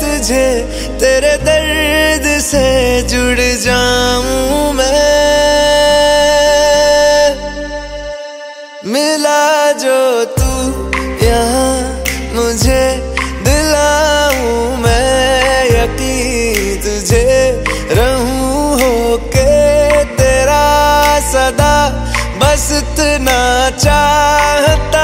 तुझे, तेरे दर्द से जुड़ जाऊँ मैं। मिला जो तू, यहाँ मुझे दिलाऊं मैं। यकीन तुझे रहूँ हो के तेरा सदा बस इतना चाहता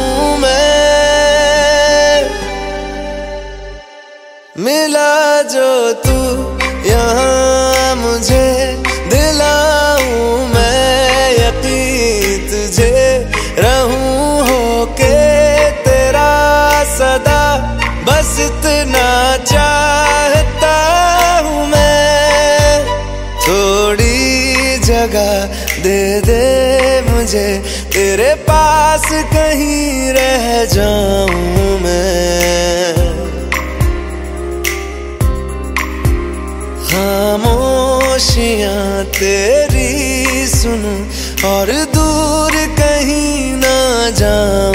मिला जो तू, यहाँ मुझे दिलाऊं मैं यकीन तुझे रहूँ हो के तेरा सदा, बस इतना चाहता हूँ मैं। थोड़ी जगह दे दे मुझे, तेरे पास कहीं रह जाऊँ। खामोशियाँ तेरी सुनूं और दूर कहीं ना जाऊँ।